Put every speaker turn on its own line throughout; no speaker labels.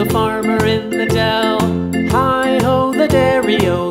The farmer in the dell. Hi ho, the dairy o,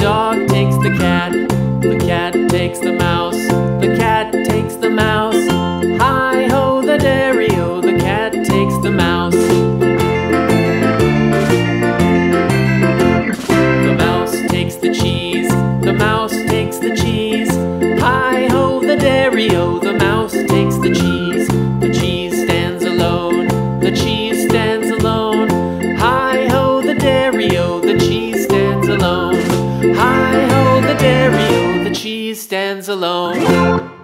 dark. stands alone.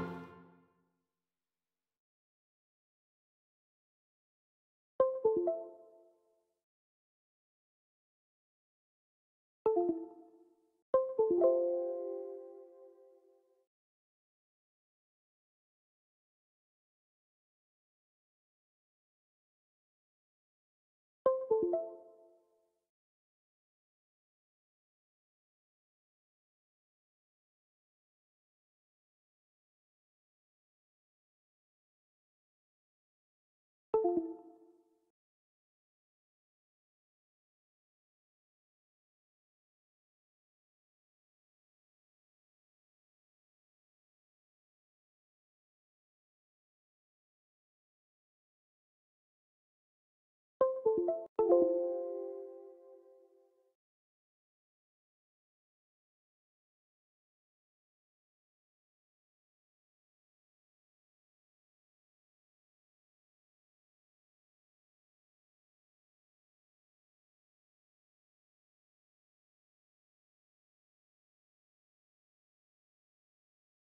you